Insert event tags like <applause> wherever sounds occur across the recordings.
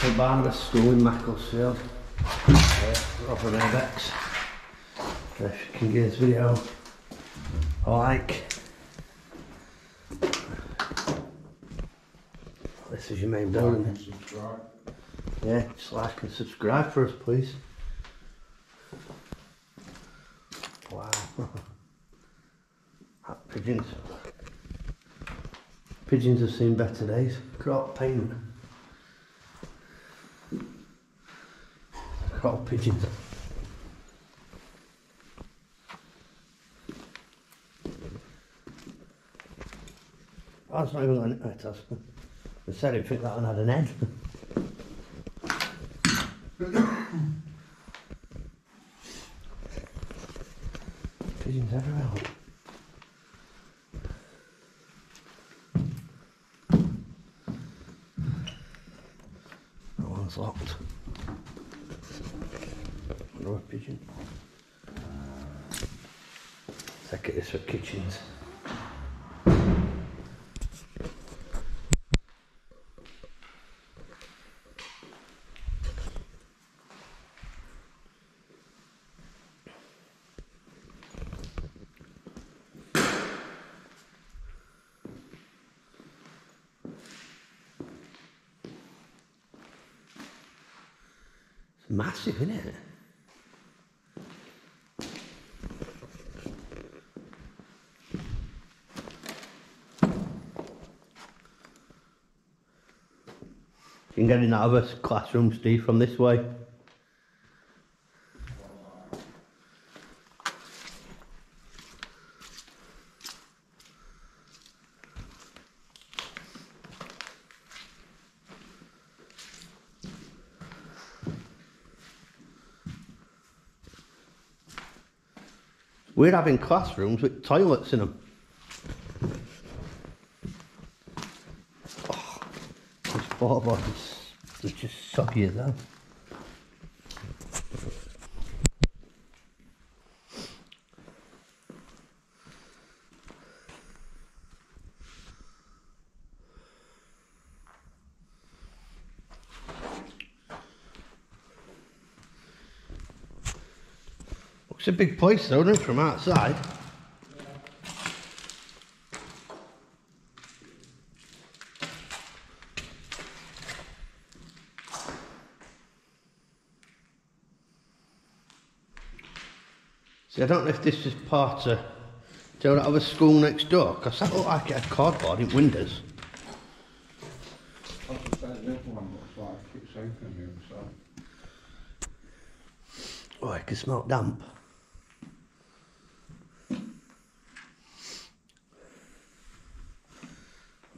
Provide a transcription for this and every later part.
to Barnabas School in Macclesfield. Uh, Rob from Urbex. If you can give this video a like. This is your main building. Yeah, just like and subscribe for us, please. Wow. <laughs> That pigeons. Pigeons have seen better days. Crop paint. Crop pigeons. Oh, it's not even got an it has. They said it fit that one had an head. <coughs> Pigeons everywhere. Take it is for kitchens. Massive, isn't it? Can get in that other classroom, Steve, from this way. We're having classrooms with toilets in them. Oh, this floorboard is, is soggy as hell. Looks a big place though, doesn't it, from outside? I don't know if this is part of, do other school next door? Because that looked like had cardboard in windows. Oh, I can smell damp.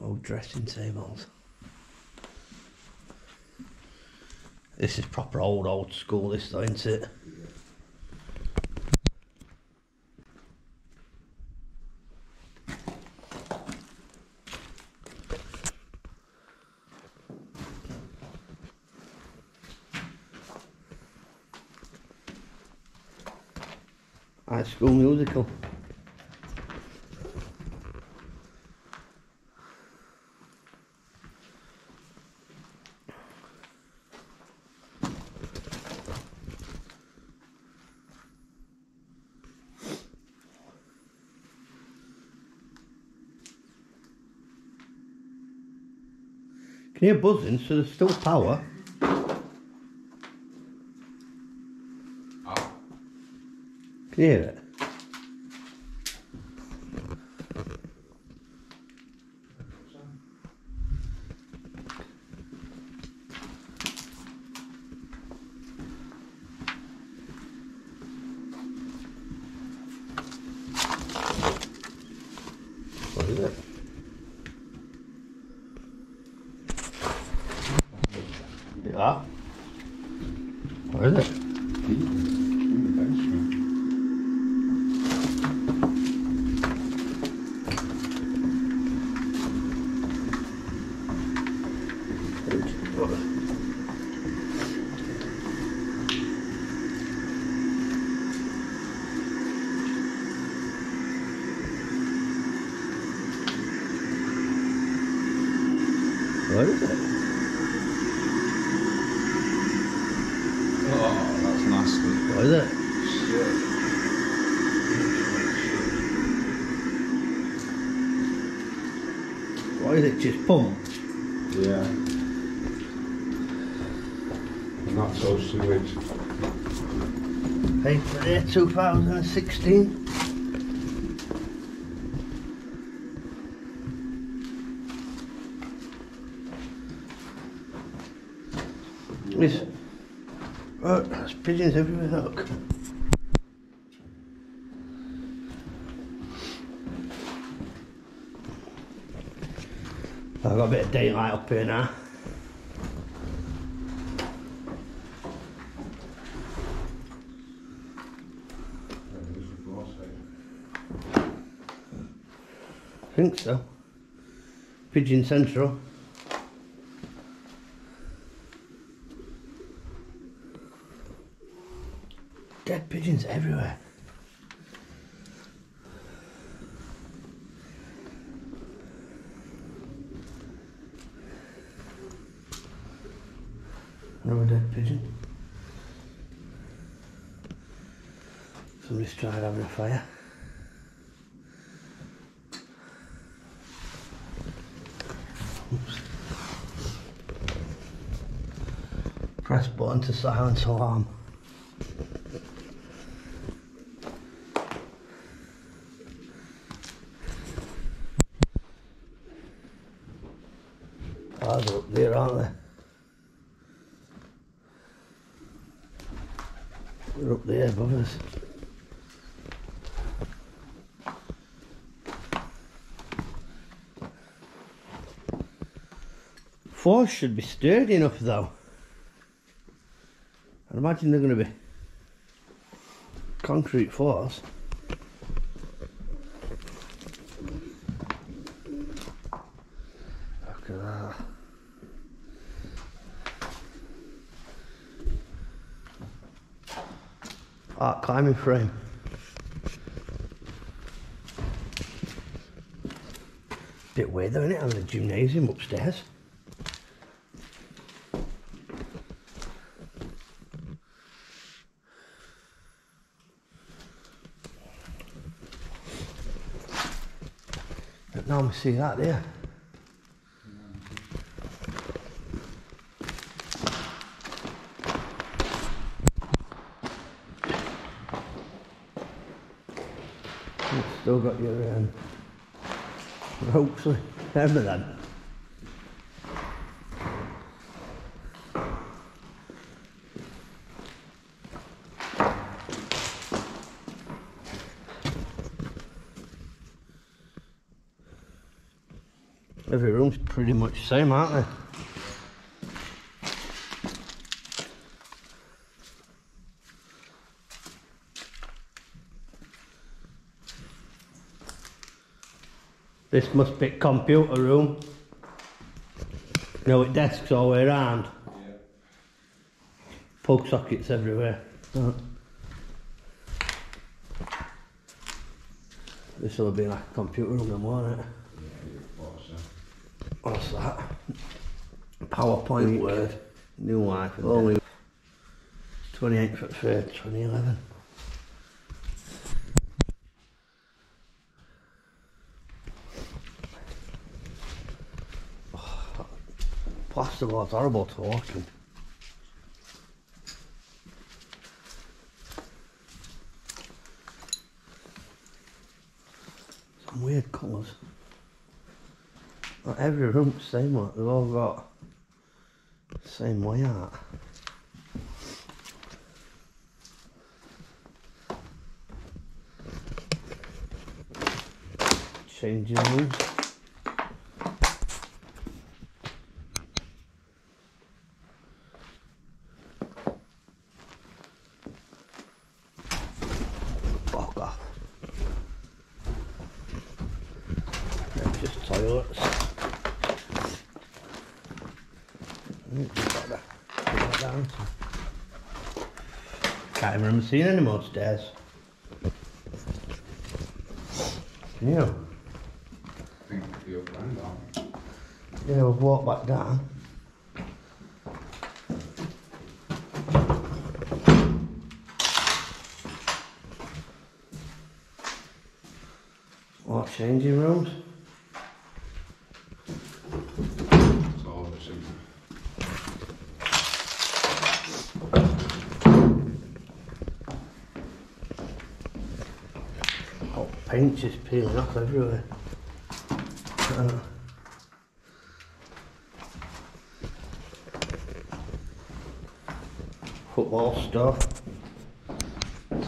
Old dressing tables. This is proper old, old school, this though, isn't it? High school musical. Can you hear buzzing? So there's still power. Can you hear it? What is it? Yeah. What is it? What is it? Oh, that's nasty. What is it? Why What is it? Just pumped? Yeah. And that's all sewage. Paid for there, 2016. This, oh, uh, there's pigeons everywhere, look. I've got a bit of daylight up here now. I think so. Pigeon Central. Dead pigeons everywhere. Another dead pigeon. Somebody's tried having a fire. Press button to silence alarm. There, aren't they? They're up there above us. Force should be sturdy enough though. I'd imagine they're going to be concrete floors. Look at that. Climbing frame. Bit weird though, isn't it? Having a gymnasium upstairs. Don't normally see that there. Still got your um, ropes, remember that? Every room's pretty much the same, aren't they? This must be computer room. No, know, with desks all the way around. Yeah. Plug sockets everywhere. This will be like a computer room then, won't it? Yeah. What's that? PowerPoint Word. New wife. Only 28th at 3rd, 2011. Plasterboard's horrible to walk in. Some weird colours. Not every room's the same one. They've all got the same layout. Changing rooms. I haven't seen any more stairs. Yeah. I think the? Yeah, we've walked back down. What changing rooms? Paint just peeling off everywhere. Uh, football stuff.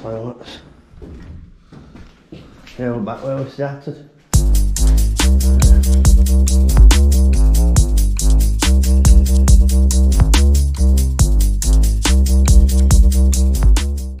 Toilets. Yeah, we're back where we started.